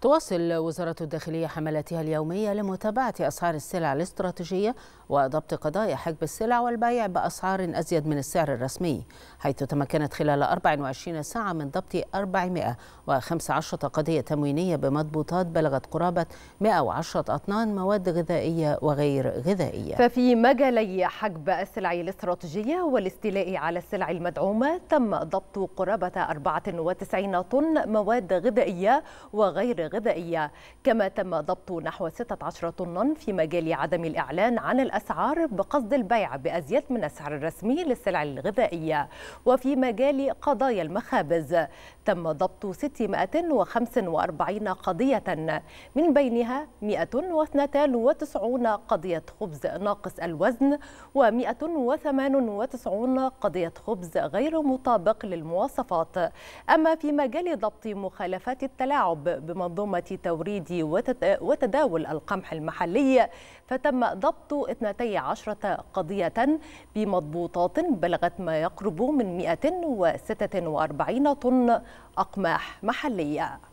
تواصل وزارة الداخلية حملاتها اليومية لمتابعة أسعار السلع الاستراتيجية وضبط قضايا حجب السلع والبيع بأسعار أزيد من السعر الرسمي حيث تمكنت خلال 24 ساعة من ضبط 415 قضية تموينية بمضبوطات بلغت قرابة 110 أطنان مواد غذائية وغير غذائية. ففي مجالي حجب السلع الاستراتيجية والاستيلاء على السلع المدعومة تم ضبط قرابة 94 طن مواد غذائية وغير غذائية كما تم ضبط نحو 16 طنا في مجال عدم الإعلان عن الأسعار بقصد البيع بأزيد من السعر الرسمي للسلع الغذائية. وفي مجال قضايا المخابز تم ضبط 645 قضية من بينها 192 قضية خبز ناقص الوزن و198 قضية خبز غير مطابق للمواصفات. أما في مجال ضبط مخالفات التلاعب بمنظومة توريد وتداول القمح المحلي فتم ضبط 12 قضية بمضبوطات بلغت ما يقرب من 146 طن أقماح محلية.